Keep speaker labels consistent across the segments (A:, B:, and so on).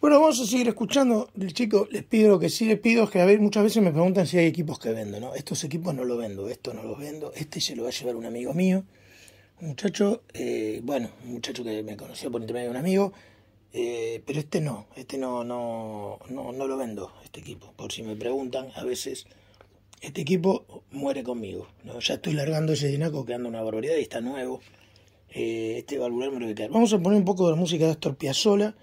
A: Bueno, vamos a seguir escuchando. Chicos, les pido lo que sí les pido es que a ver, muchas veces me preguntan si hay equipos que vendo, ¿no? Estos equipos no los vendo, esto no los vendo, este se lo va a llevar un amigo mío, un muchacho, eh, bueno, un muchacho que me conoció por intermedio de un amigo, eh, pero este no, este no, no, no, no lo vendo, este equipo. Por si me preguntan, a veces este equipo muere conmigo. ¿no? Ya estoy largando ese dinaco que anda una barbaridad y está nuevo. Eh, este valvular me lo voy a quedar. Vamos a poner un poco de la música de Astor Piazzolla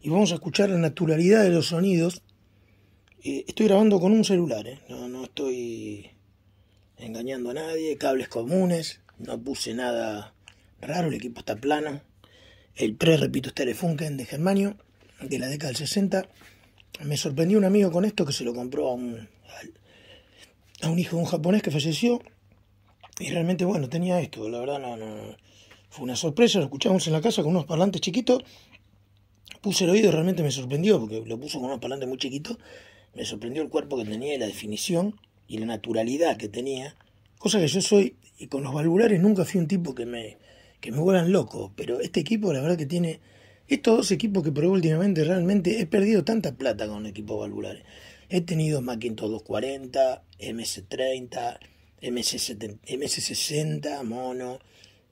A: y vamos a escuchar la naturalidad de los sonidos. Eh, estoy grabando con un celular, ¿eh? no, no estoy engañando a nadie, cables comunes, no puse nada raro, el equipo está plano. El 3, repito, es Telefunken de Germanio, de la década del 60. Me sorprendió un amigo con esto que se lo compró a un, a un hijo de un japonés que falleció. Y realmente, bueno, tenía esto, la verdad no, no, fue una sorpresa, lo escuchamos en la casa con unos parlantes chiquitos puse el oído realmente me sorprendió, porque lo puso con unos parlantes muy chiquitos, me sorprendió el cuerpo que tenía y la definición y la naturalidad que tenía, cosa que yo soy, y con los valvulares nunca fui un tipo que me, que me vuelan loco, pero este equipo la verdad que tiene, estos dos equipos que probé últimamente realmente he perdido tanta plata con equipos valvulares. He tenido Macintosh 240, MS30, MS70, MS60, Mono,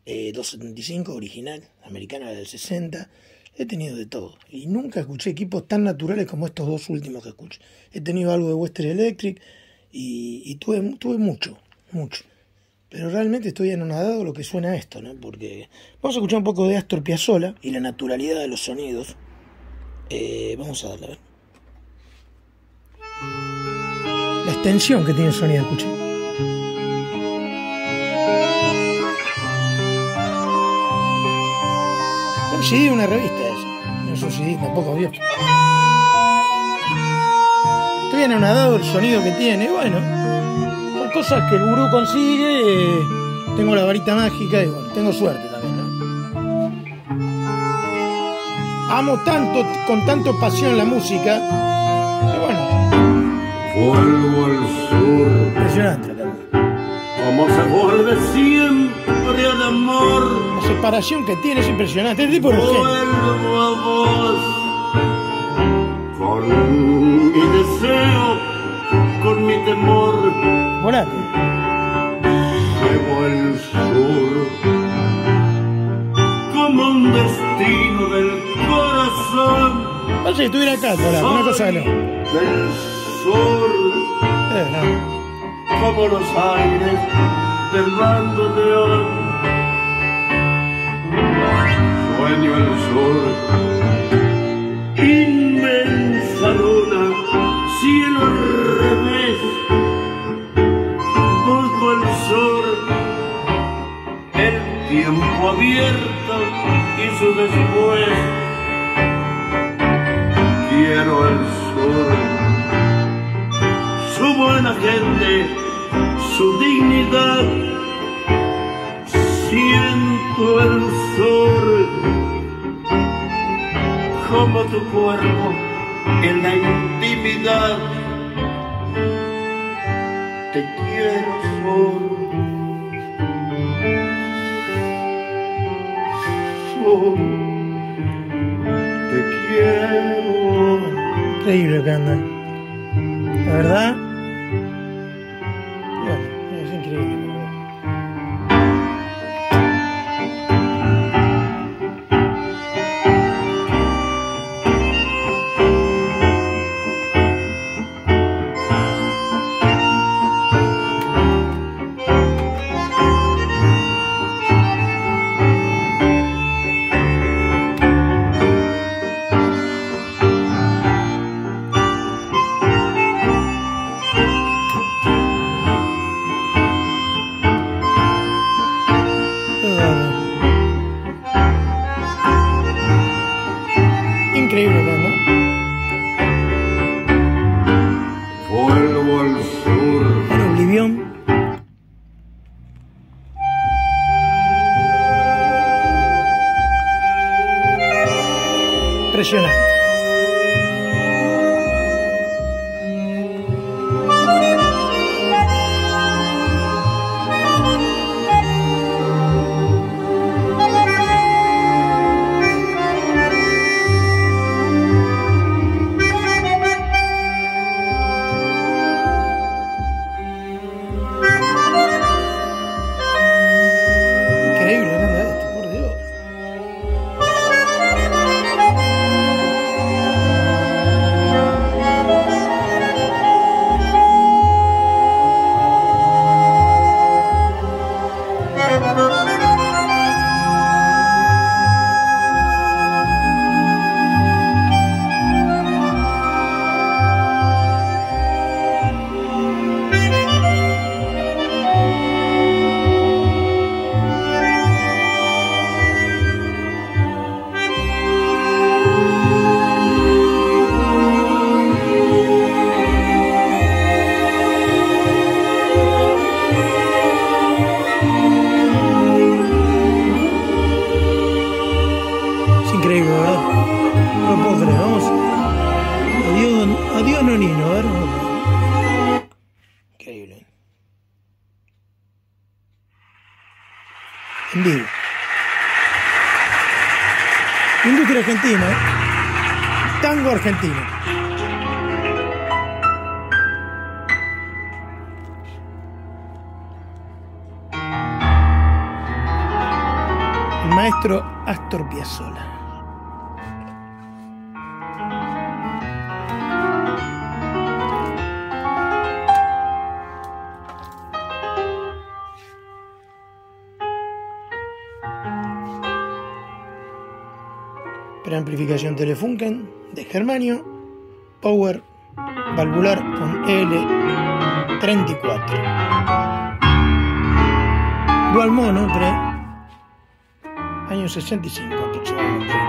A: 275 eh, original, americana del 60, He tenido de todo y nunca escuché equipos tan naturales como estos dos últimos que escuché. He tenido algo de Western Electric y, tuve, mucho, mucho. Pero realmente estoy anonadado lo que suena esto, ¿no? Porque vamos a escuchar un poco de Astor Piazzolla y la naturalidad de los sonidos. Eh, vamos a darle, a ver. La extensión que tiene el sonido, escuchen. Sí, una revista eso sí, tampoco vio. Estoy anonadado el sonido que tiene, bueno, son cosas que el gurú consigue, tengo la varita mágica y bueno, tengo suerte también, ¿no? Amo tanto, con tanto pasión la música, que bueno.
B: Vuelvo al sur.
A: Impresionante
B: Como se vuelve siempre amor
A: separación que tiene es impresionante. Es tipo
B: Vuelvo a vos con mi deseo, con mi temor.
A: Volate.
B: Llevo el sur como un destino del corazón.
A: Parece que estuviera acá, por una cosa no.
B: Del sur.
A: Eh, no.
B: Como los aires del bando de hoy sueño el sur. Inmensa luna, cielo al revés, busco el sur, el tiempo abierto y su después. Quiero el sur, su buena gente, su dignidad siento el sur como tu cuerpo en la intimidad. Te quiero solo. Solo. Te quiero.
A: Increíble que. La verdad. Industria argentina. ¿eh? Tango argentino. Maestro Astor Piazzolla. Preamplificación Telefunken de Germanio. Power valvular con L34. Dual mono, 3. Año 65 aproximadamente.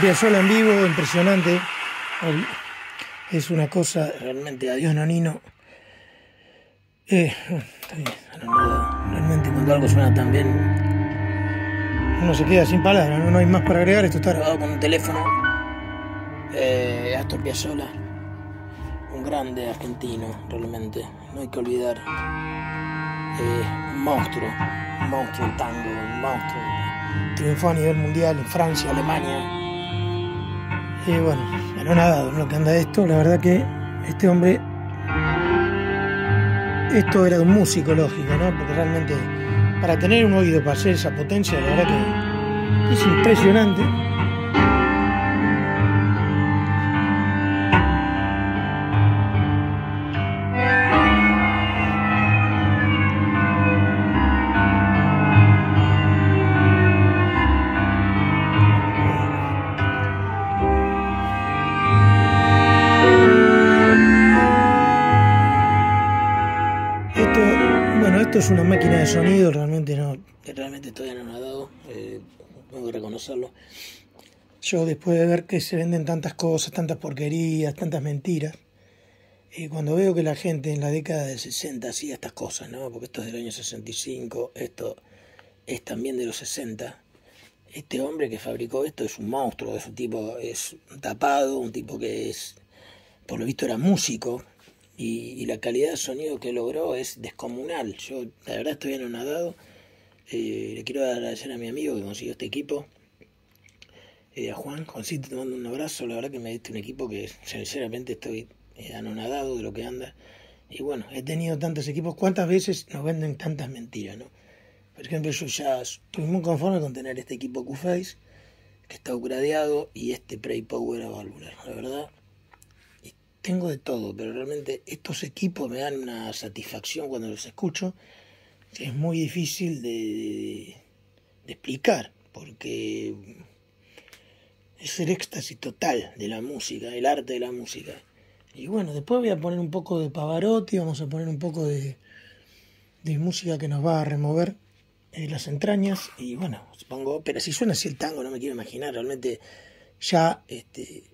A: Piazzolla en vivo, impresionante. Es una cosa realmente, adiós Nonino. Eh, realmente cuando algo suena tan bien, uno se queda sin palabras, no, hay más para agregar, esto está grabado con un teléfono. Eh, Astor Piazzolla, un grande argentino, realmente, no hay que olvidar. Eh, un monstruo, un monstruo el tango, un monstruo. Triunfó a nivel mundial en Francia, Alemania. Y bueno, no nada, lo que anda esto, la verdad que este hombre esto era un músico lógico, ¿no? Porque realmente para tener un oído para hacer esa potencia, la verdad que es impresionante. Es una máquina de sonido, realmente no, realmente todavía no ha dado, eh, tengo que reconocerlo. Yo después de ver que se venden tantas cosas, tantas porquerías, tantas mentiras, eh, cuando veo que la gente en la década del 60 hacía estas cosas, ¿no? Porque esto es del año 65, esto es también de los 60. Este hombre que fabricó esto es un monstruo, es un tipo, es tapado, un tipo que es, por lo visto era músico, y, la calidad de sonido que logró es descomunal. Yo la verdad estoy anonadado. Eh, le quiero agradecer a mi amigo que consiguió este equipo. Eh, a Juan, Juancito, te mando un abrazo. La verdad que me diste un equipo que sinceramente estoy eh, anonadado de lo que anda. Y bueno, he tenido tantos equipos. ¿Cuántas veces nos venden tantas mentiras, no? Por ejemplo, yo ya estoy muy conforme con tener este equipo Q-Face, que está upgradeado, y este Prey Power a válvula. La verdad, tengo de todo, pero realmente estos equipos me dan una satisfacción cuando los escucho es muy difícil de, explicar, porque es el éxtasis total de la música, el arte de la música. Y bueno, después voy a poner un poco de Pavarotti, vamos a poner un poco de, de música que nos va a remover eh, las entrañas. Y bueno, supongo, pero si suena así el tango, no me quiero imaginar, realmente ya este,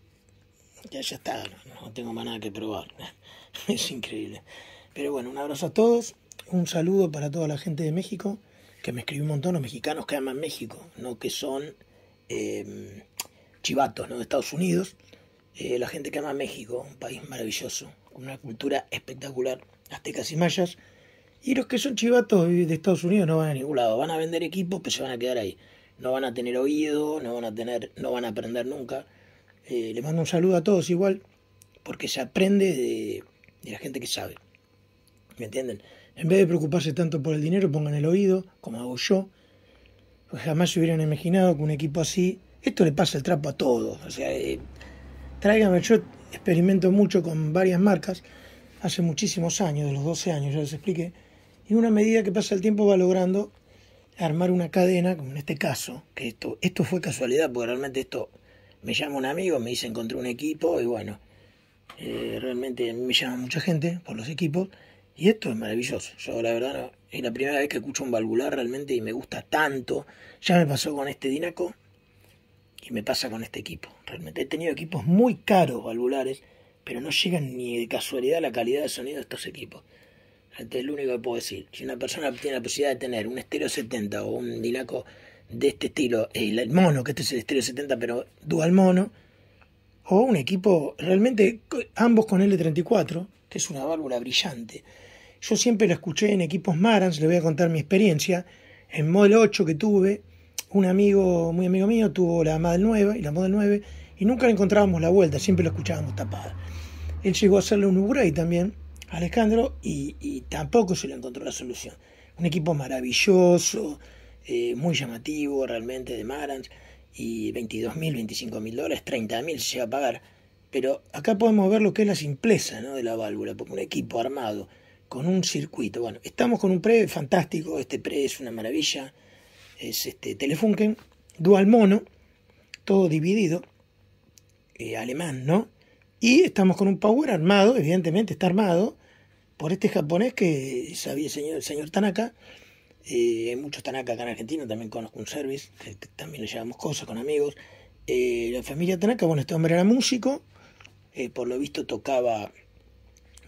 A: ya, ya está, no tengo más nada que probar. es increíble. Pero bueno, un abrazo a todos, un saludo para toda la gente de México, que me escribió un montón, los mexicanos que aman México, no que son em, chivatos ¿no? de Estados Unidos. Eh, la gente que ama México, un país maravilloso, con una cultura espectacular, aztecas y mayas. Y los que son chivatos de Estados Unidos no van a ningún lado, van a vender equipos, pero se van a quedar ahí. No van a tener oído, no van a tener, no van a aprender nunca. Eh, le mando un saludo a todos igual, porque se aprende de, la gente que sabe. ¿Me entienden? En vez de preocuparse tanto por el dinero, pongan el oído, como hago yo. Pues jamás se hubieran imaginado que un equipo así, esto le pasa el trapo a todos. O sea, eh, yo experimento mucho con varias marcas, hace muchísimos años, de los 12 años, ya les expliqué, y una medida que pasa el tiempo va logrando armar una cadena, como en este caso, que esto, esto fue casualidad, porque realmente esto me llama un amigo, me dice encontré un equipo y bueno, eh, realmente me llama mucha gente por los equipos y esto es maravilloso. Yo la verdad es la primera vez que escucho un valvular realmente y me gusta tanto. Ya me pasó con este Dinaco y me pasa con este equipo. Realmente he tenido equipos muy caros valvulares, pero no llegan ni de casualidad a la calidad de sonido de estos equipos. Este es lo único que puedo decir. Si una persona tiene la posibilidad de tener un Stereo 70 o un Dinaco de este estilo, el mono, que este es el estilo 70, pero dual mono, o un equipo realmente, ambos con L34, que es una válvula brillante. Yo siempre lo escuché en equipos Marans, le voy a contar mi experiencia. En Model 8 que tuve, un amigo, muy amigo mío, tuvo la Model 9 y la Model 9, y nunca le encontrábamos la vuelta, siempre lo escuchábamos tapada. Él llegó a hacerle un upgrade también, Alejandro, y, y tampoco se le encontró la solución. Un equipo maravilloso, eh, muy llamativo realmente de Marantz, y 22 mil, 25 mil dólares, 30 mil se va a pagar. Pero acá podemos ver lo que es la simpleza ¿no? de la válvula, porque un equipo armado con un circuito. Bueno, estamos con un pre fantástico, este pre es una maravilla, es este Telefunken, dual mono, todo dividido, eh, alemán, ¿no? Y estamos con un power armado, evidentemente está armado por este japonés que sabía el señor, el señor Tanaka, Eh, muchos están acá, en Argentina, también conozco un service, que, también le llevamos cosas con amigos. Eh, la familia Tanaka, bueno, este hombre era músico, eh, por lo visto tocaba,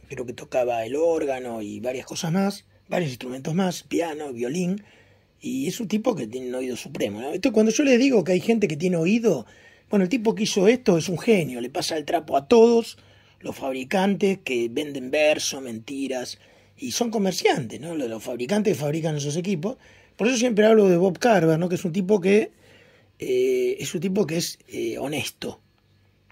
A: creo que tocaba el órgano y varias cosas más, varios instrumentos más, piano, violín, y es un tipo que tiene un oído supremo. ¿no? Esto cuando yo les digo que hay gente que tiene oído, bueno, el tipo que hizo esto es un genio, le pasa el trapo a todos los fabricantes que venden verso, mentiras, y son comerciantes, ¿no? Los fabricantes que fabrican esos equipos. Por eso siempre hablo de Bob Carver, ¿no? Que es un tipo que eh, es un tipo que es eh, honesto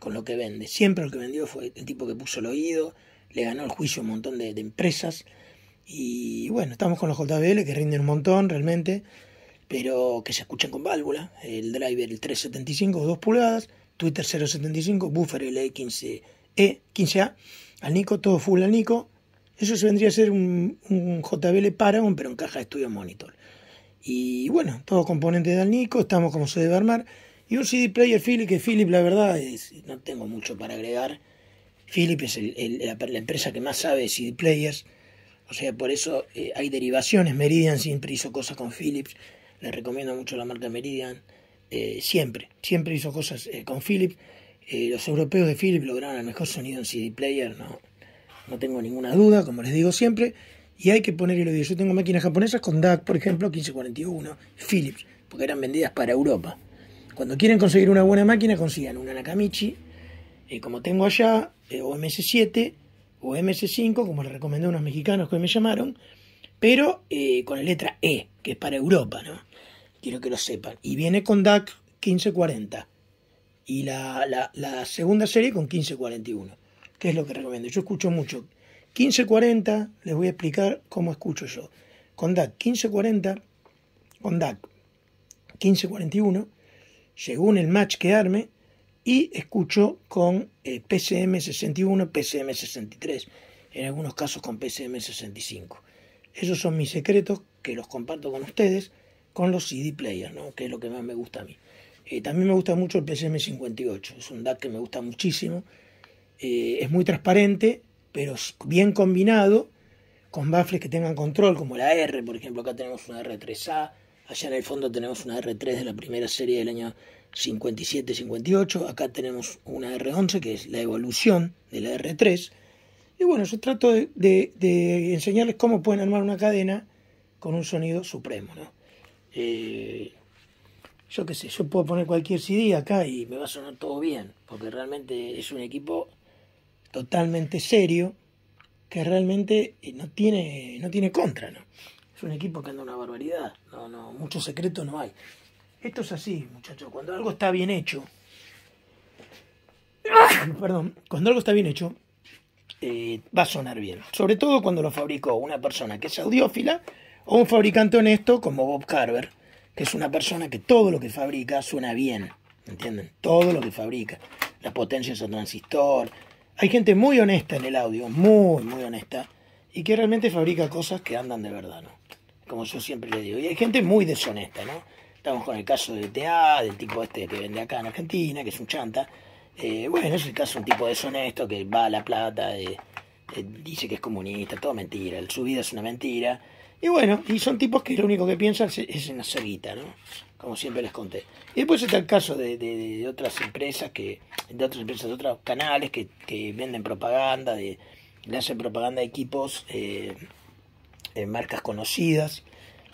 A: con lo que vende. Siempre el que vendió fue el tipo que puso el oído, le ganó el juicio a un montón de, empresas. Y bueno, estamos con los JBL que rinden un montón realmente, pero que se escuchan con válvula. El driver el 375, 2 pulgadas, Twitter 075, buffer LE15E, 15A, al Nico, todo full al Nico. Eso se vendría a ser un, JBL Paragon, pero en caja de estudio monitor. Y bueno, todo componente de Nico, estamos como se debe armar. Y un CD player Philip, que Philip la verdad es, no tengo mucho para agregar. Philip es el, la, empresa que más sabe de CD players. O sea, por eso eh, hay derivaciones. Meridian siempre hizo cosas con Philips. Le recomiendo mucho la marca Meridian. Eh, siempre, siempre hizo cosas eh, con Philips. los europeos de Philips lograron el mejor sonido en CD player. No, no tengo ninguna duda, como les digo siempre. Y hay que poner el oído. Yo tengo máquinas japonesas con DAC, por ejemplo, 1541, Philips, porque eran vendidas para Europa. Cuando quieren conseguir una buena máquina, consigan una Nakamichi, eh, como tengo allá, eh, o MS7 o MS5, como le recomendé a unos mexicanos que me llamaron, pero eh, con la letra E, que es para Europa, ¿no? Quiero que lo sepan. Y viene con DAC 1540. Y la, la, la segunda serie con 1541, que es lo que recomiendo. Yo escucho mucho 1540, les voy a explicar cómo escucho yo. Con DAC 1540, con DAC 1541, según el match que arme, y escucho con eh, PCM 61, PCM 63, en algunos casos con PCM 65. Esos son mis secretos que los comparto con ustedes con los CD players, ¿no? que es lo que más me gusta a mí. Eh, también me gusta mucho el PCM 58, es un DAC que me gusta muchísimo. Eh, es muy transparente, pero bien combinado con baffles que tengan control, como la R, por ejemplo, acá tenemos una R3A, allá en el fondo tenemos una R3 de la primera serie del año 57-58, acá tenemos una R11 que es la evolución de la R3, y bueno, yo trato de, enseñarles cómo pueden armar una cadena con un sonido supremo, ¿no? Eh, yo qué sé, yo puedo poner cualquier CD acá y me va a sonar todo bien, porque realmente es un equipo totalmente serio, que realmente eh, no tiene, no tiene contra, ¿no? Es un equipo que anda una barbaridad, no, no, mucho secreto no hay. Esto es así, muchachos, cuando algo está bien hecho, perdón, cuando algo está bien hecho, eh, va a sonar bien. Sobre todo cuando lo fabricó una persona que es audiófila o un fabricante honesto como Bob Carver, que es una persona que todo lo que fabrica suena bien, ¿entienden? Todo lo que fabrica. La potencia de transistor, hay gente muy honesta en el audio, muy, muy honesta, y que realmente fabrica cosas que andan de verdad, ¿no? Como yo siempre le digo. Y hay gente muy deshonesta, ¿no? Estamos con el caso de TA, del tipo este que vende acá en Argentina, que es un chanta. Eh, bueno, es el caso de un tipo deshonesto que va a la plata, eh, eh, dice que es comunista, todo mentira, su vida es una mentira. Y bueno, y son tipos que lo único que piensan es, en hacer guita, ¿no? Como siempre les conté. Y después está el caso de, de, otras empresas que, de otras empresas, de otros canales que, que venden propaganda, de, le hacen propaganda a equipos eh, marcas conocidas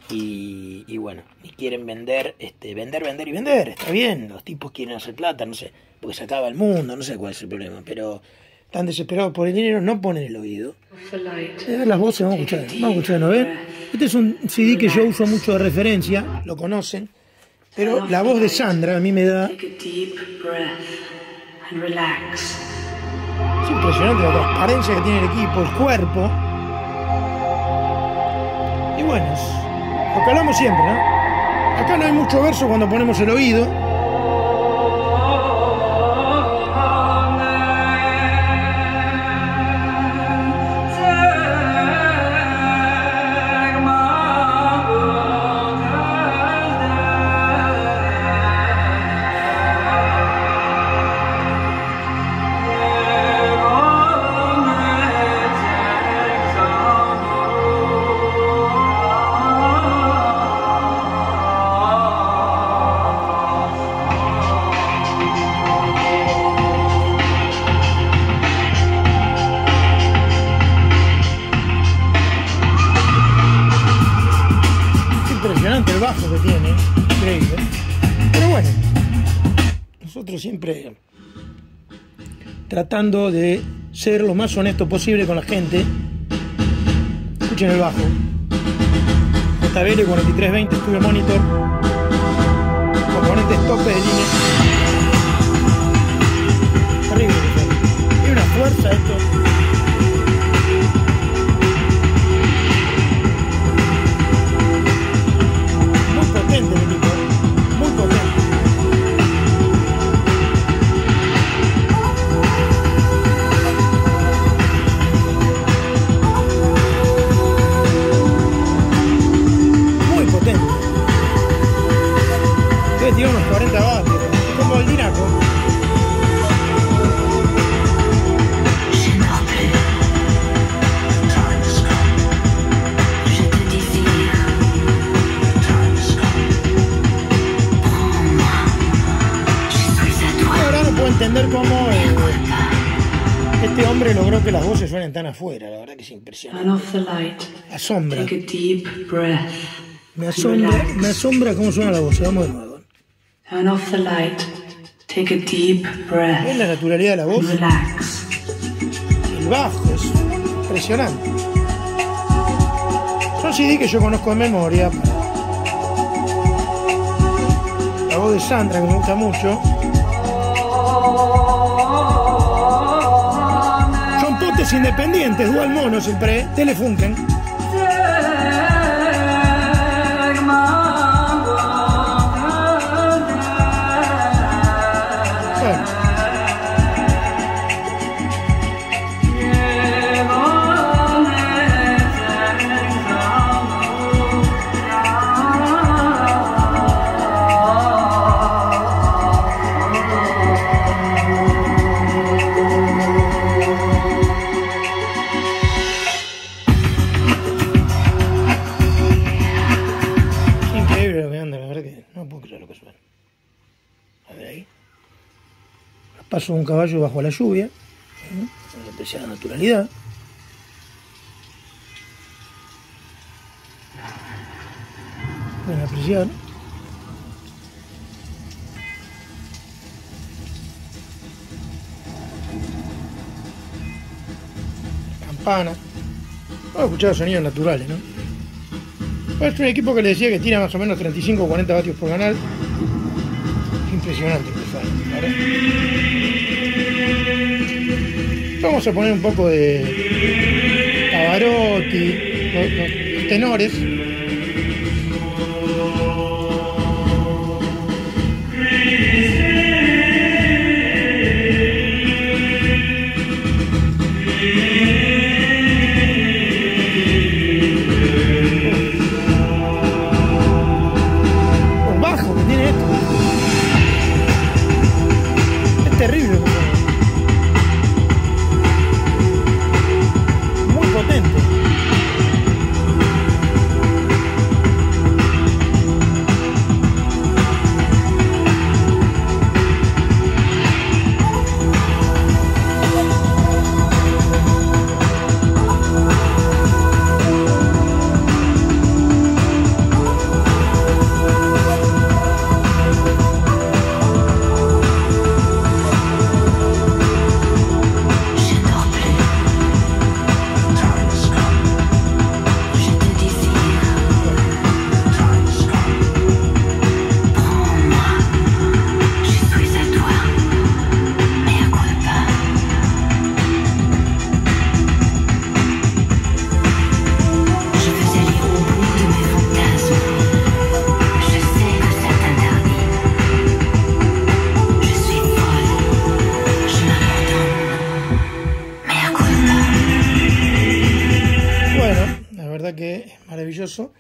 A: y, y, bueno, y quieren vender, este, vender, vender y vender, está bien, los tipos quieren hacer plata, no sé, porque se acaba el mundo, no sé cuál es el problema, pero están desesperados por el dinero, no ponen el oído. Eh, las voces, vamos a escuchar, vamos a escuchar, ¿no ven? Este es un CD que yo uso mucho de referencia, lo conocen, pero la voz de Sandra a mí me da... Es impresionante la transparencia que tiene el equipo, el cuerpo. Y bueno, lo que hablamos siempre, ¿no? Acá no hay mucho verso cuando ponemos el oído. Tratando de ser lo más honesto posible con la gente. Escuchen el bajo. JBL 4320 Studio Monitor. Componentes tope de línea. Terrible. Tiene una fuerza esto. Tirar unos 40 vatios. Como el Dinaco. Ahora no puedo entender cómo eh, este hombre logró que las voces suenen tan afuera. La verdad que es impresionante. Asombra. Me asombra, me asombra cómo suena la voz. Vamos de nuevo.
C: Turn off the light. Take a deep breath.
A: Es la naturalidad de la voz.
C: Relax.
A: El bajo es impresionante. Son CD que yo conozco de memoria. La voz de Sandra, que me gusta mucho. Son potes independientes, dual mono siempre, Telefunken. De un caballo bajo la lluvia. ¿eh? Apreciada naturalidad. Pueden apreciar. Campana. Vamos a escuchar sonidos naturales, ¿no? Bueno, es un equipo que le decía que tira más o menos 35 o 40 vatios por canal. Es impresionante que la verdad. Vamos a poner un poco de Pavarotti, los, los tenores. Terrible. Que es maravilloso.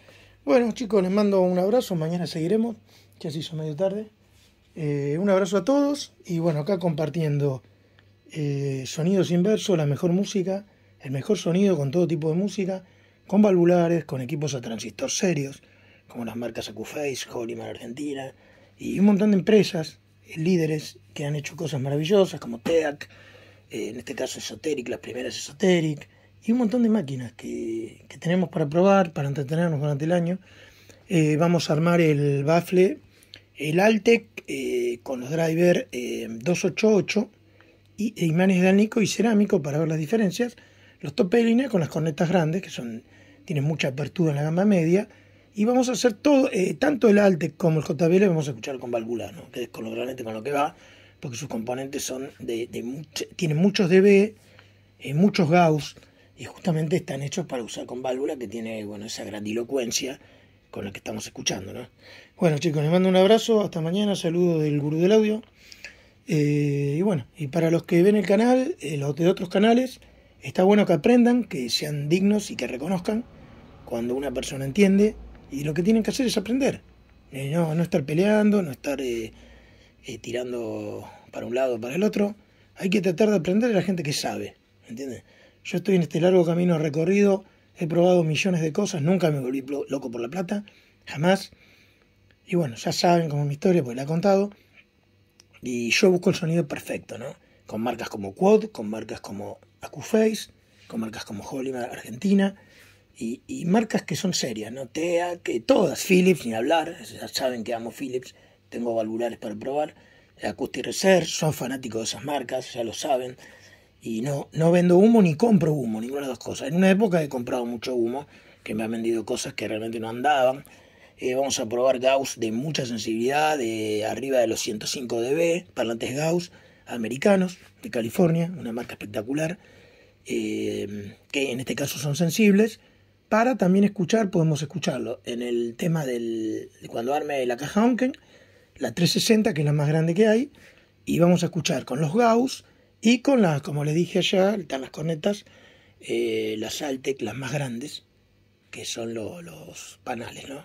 A: Bueno, chicos, les mando un abrazo. Mañana seguiremos. Ya se hizo medio tarde. Eh, un abrazo a todos. Y bueno, acá compartiendo eh, sonidos inversos, la mejor música, el mejor sonido con todo tipo de música, con valvulares, con equipos a transistor serios, como las marcas Acuface, Hollyman Argentina, y un montón de empresas, eh, líderes que han hecho cosas maravillosas, como TEAC, en este caso Esoteric, las primeras Esoteric, y un montón de máquinas que, que tenemos para probar, para entretenernos durante el año. Eh, vamos a armar el bafle el Altec eh, con los driver eh, 288 y e imanes de alnico y cerámico para ver las diferencias. Los tope de línea con las cornetas grandes, que son tienen mucha apertura en la gama media. Y vamos a hacer todo, tanto el Altec como el JBL, vamos a escuchar con valvulano, que es con lo realmente con lo que va, porque sus componentes son de, de tienen muchos dB, muchos Gauss, y justamente están hechos para usar con válvula que tiene bueno, esa grandilocuencia con la que estamos escuchando. ¿no? Bueno chicos, les mando un abrazo, hasta mañana, saludo del gurú del audio. Eh, y bueno, y para los que ven el canal, eh, los de otros canales, está bueno que aprendan, que sean dignos y que reconozcan cuando una persona entiende y lo que tienen que hacer es aprender. Eh, no, no estar peleando, no estar eh, tirando para un lado o para el otro. Hay que tratar de aprender de la gente que sabe, ¿entiendes? Yo estoy en este largo camino recorrido, he probado millones de cosas, nunca me volví loco por la plata, jamás. Y bueno, ya saben como mi historia, porque la he contado. Y yo busco el sonido perfecto, ¿no? Con marcas como Quad, con marcas como Acuface, con marcas como Hollywood Argentina, y, marcas que son serias, ¿no? TEA, que todas, Philips, ni hablar, ya saben que amo Philips, tengo valvulares para probar, Acoustic Research, son fanáticos de esas marcas, ya lo saben, y no, no vendo humo ni compro humo, ninguna de las dos cosas. En una época he comprado mucho humo, que me han vendido cosas que realmente no andaban. Eh, vamos a probar Gauss de mucha sensibilidad, de arriba de los 105 dB, parlantes Gauss americanos de California, una marca espectacular, eh, que en este caso son sensibles. Para también escuchar, podemos escucharlo en el tema del de cuando arme la caja Onken, la 360, que es la más grande que hay, y vamos a escuchar con los Gauss y con las, como les dije allá, están las cornetas, eh, las Altec, las más grandes, que son lo- los panales, ¿no?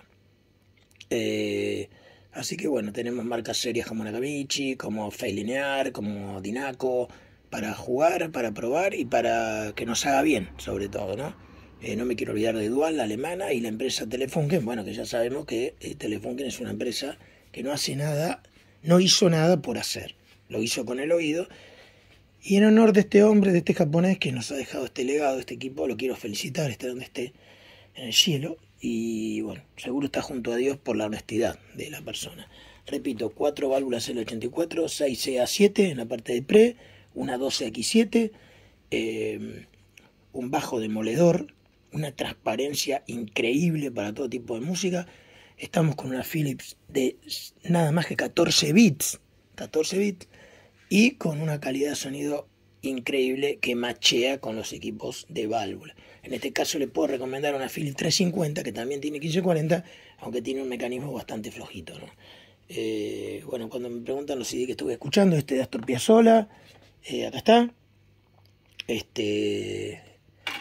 A: Eh, así que bueno, tenemos marcas serias como Nakamichi, como Feilinear, como Dinaco, para jugar, para probar y para que nos haga bien, sobre todo, ¿no? Eh, no me quiero olvidar de Dual, la alemana, y la empresa Telefunken, bueno, que ya sabemos que eh, Telefunken es una empresa que no hace nada, no hizo nada por hacer, lo hizo con el oído. Y en honor de este hombre, de este japonés que nos ha dejado este legado, este equipo, lo quiero felicitar, esté donde esté, en el cielo. Y bueno, seguro está junto a Dios por la honestidad de la persona. Repito, cuatro válvulas L84, 6 CA7 en la parte de pre, una 12X7, eh, un bajo demoledor, una transparencia increíble para todo tipo de música. Estamos con una Philips de nada más que 14 bits, 14 bits, y con una calidad de sonido increíble que machea con los equipos de válvula. En este caso le puedo recomendar una Philips 350 que también tiene 1540, aunque tiene un mecanismo bastante flojito. Eh, bueno, cuando me preguntan los CD que estuve escuchando, este de Astor Piazzolla, eh, acá está. Este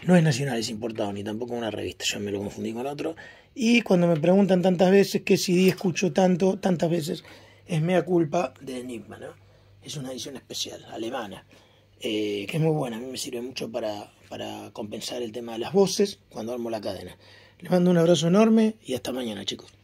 A: no es nacional, es importado, ni tampoco una revista, yo me lo confundí con otro. Y cuando me preguntan tantas veces qué CD escucho tanto, tantas veces, es mea culpa de Enigma, ¿no? Es una edición especial, alemana, eh, que es muy buena, a mí me sirve mucho para, para compensar el tema de las voces cuando armo la cadena. Les mando un abrazo enorme y hasta mañana, chicos.